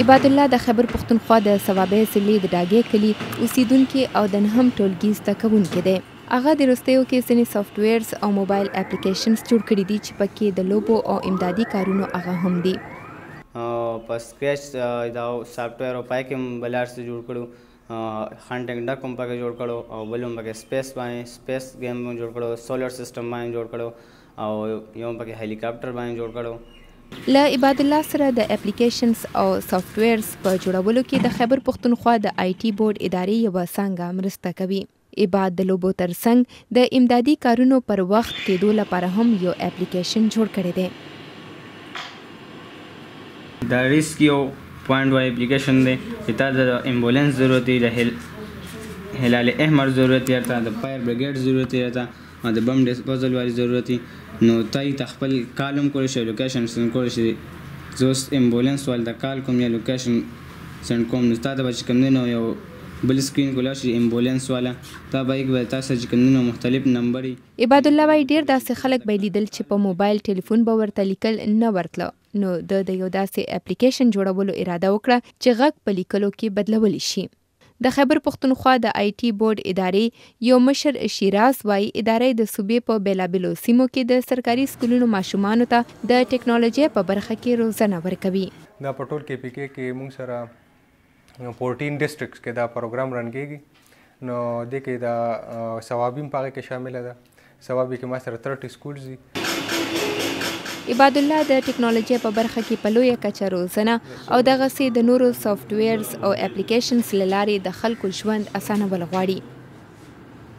عباد الله د خیبر پښتونخوا د صوابۍ ضلعې د ډاګې کلي اوسیدونکي او د نهم ټولګي زده کوونکی دی. هغه د وروستیو کې ځینې سافټویرز او موبایل اپلیکیشنز جوړ کړي دي چې پکې د لوبو او امدادي کارونو هغه هم دي. او په سکریچ دا سافټویر او پای کې هم بل هر څه جوړ کړو خنډنګ ډک هم پکې جوړ کړو او بل هم پکې سپیس باندې سپیس ګیم هم جوړ کړو سولر سیستم باندې جوړ کړو او یو پکې هلیکاپټر باندې جوړ کړو له عباد الله سره د اپلیکیشنز او سافټ ویرز په جوړولو کې د خیبر پښتونخوا د آی ټي بورډ ادارې یوه څانګه مرسته کوي. عباد د لوبو ترڅنګ د امدادي کارونو پر وخت کېدو لپاره هم یو اپلیکیشن جوړ کړی دی. دا ریسکیو پوینټ وای اپلیکیشن دی چې تا د امبولانس ضرورت دی، د هلال احمر ضرورت دی، د فایر بریګیډ ضرورت دی، او د بم ډسپوزل واری ضرورت وی نو ته یی ته خپل کال هم کولی شی لوکیشن سند کولی شی زه اوس امبولنس والی ته کال کوم یا لوکیشن سند کوم نو تاته به چی کوم دی نو یو بل سکرین کولاو شی امبولنس والا ته به هی کی به تاسو سره چی کوم دی نو مختلف نمبری عباد الله وایی ډیر داسی خلک به لیدل چی په موبایل ټیلیفون به ورته لیکل نه ورتله نو ده د یو داسی اپلیکیشن جوړولو اراده وکړه چی غږ په لیکلو کی بدلولی شی. د خیبر پښتونخوا د آی ټي بورډ ادارې یو مشر شیراز وايي، اداره یې د صوبې په بېلابېلو سیمو کې د سرکاري سکولونو ماشومانو ته د ټکنالوژۍ په برخه کې روزنه ورکوي. دا په ټول KPK کې موږ سره فورټین ډسټرکټس کې دا پروګرام رن کېږي نو دې کې دا صوابي هم په هغې کې شامله ده ثواب یې که ما سره ترټي سکول ځي. عبادالله د ټکنالوژۍ په برخه کې په لویه کچه روزنه او دغسې د نورو سافټویرز او اپلیکیشنز له لارې د خلکو ژوند اسانول غواړي.